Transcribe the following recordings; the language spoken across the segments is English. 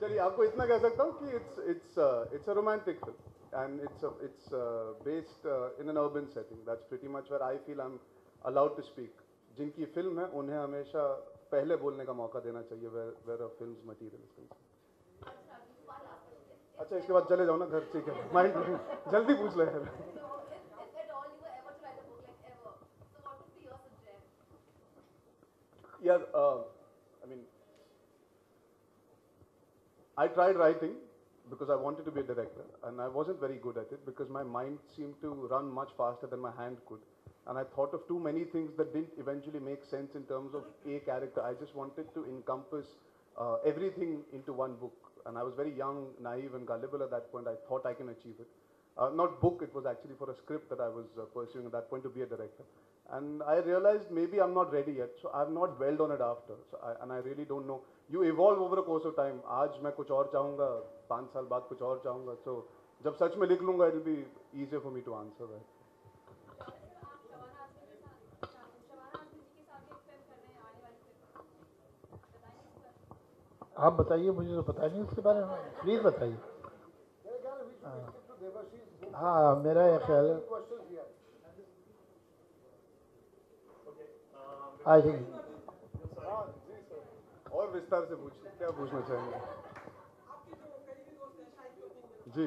चलिए आपको इतना कह सकता हूँ कि it's it's it's a romantic film and it's it's based in an urban setting that's pretty much where I feel I am allowed to speak जिनकी film है उन्हें हमेशा पहले बोलने का मौका देना चाहिए where where a film material अच्छा इसके बाद चले जाओ ना घर ठीक है। माइंड जल्दी पूछ ले। So, I tried writing because I wanted to be a director, and I wasn't very good at it because my mind seemed to run much faster than my hand could. And I thought of too many things that didn't eventually make sense in terms of a character. I just wanted to encompass uh, everything into one book. And I was very young, naive, and gullible at that point. I thought I can achieve it Uh, not book, it was actually for a script that I was uh, pursuing at that point to be a director. And I realized maybe I'm not ready yet, so I've not dwelled on it after. So I, and I really don't know. You evolve over a course of time. आज मैं कुछ और चाहूँगा पाँच साल बाद कुछ और चाहूँगा so जब सच में लिख लूँगा it'll be easier for me to answer that. आप बताइए मुझे तो पता नहीं उसके बारे में प्लीज़ बताइए हाँ मेरा ये ख्याल है। आई थिंक और विस्तार से पूछ क्या पूछना चाहेंगे? जी।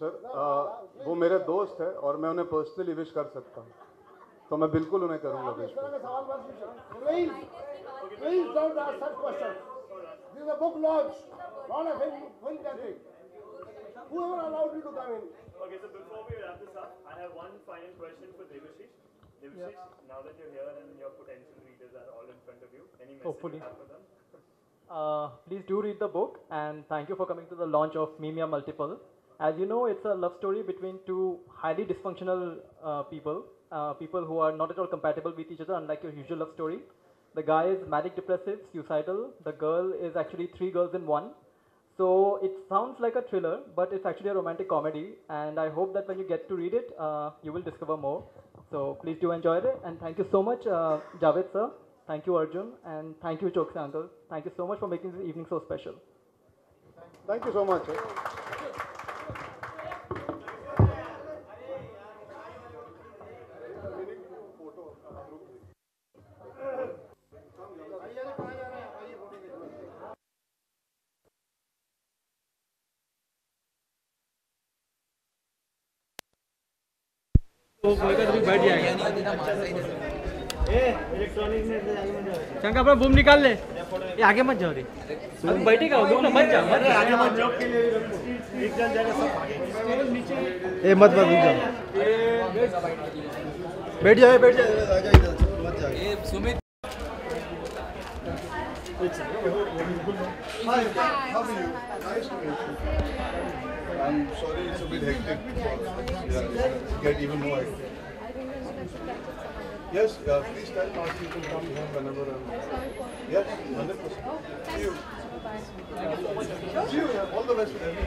सर वो मेरे दोस्त है और मैं उन्हें पर्सनली विश कर सकता हूँ। तो मैं बिल्कुल उन्हें करूंगा Whoever allowed you to come in. Okay, so before we wrap this up, I have one final question for Devashish. Devashish, now that you're here and your potential readers are all in front of you, any message you have for them? Uh, please do read the book and thank you for coming to the launch of Me Mia Multiple. As you know, it's a love story between two highly dysfunctional uh, people, uh, people who are not at all compatible with each other, unlike your usual love story. The guy is manic depressive, suicidal. The girl is actually three girls in one. So it sounds like a thriller, but it's actually a romantic comedy. And I hope that when you get to read it, uh, you will discover more. So please do enjoy it. And thank you so much, uh, Javed sir. Thank you, Arjun. And thank you, Choksi uncle. Thank you so much for making this evening so special. Thank you so much. Eh? Shankar अपना boom निकाल ले। ये आगे मत जाओ रे। बैठेगा ना मत जाओ मत आगे मत जाओ। ए मत मत जाओ बैठ जाओ बैठ जाओ आ जाओ इधर मत जाओ Hi, how are you? Nice to meet you. I'm sorry it's a bit hectic. Yeah, get even more hectic. Yes, uh, please tell Marcy you can come home whenever I'm. Yes, 100%. See you. See you. All the best with everything.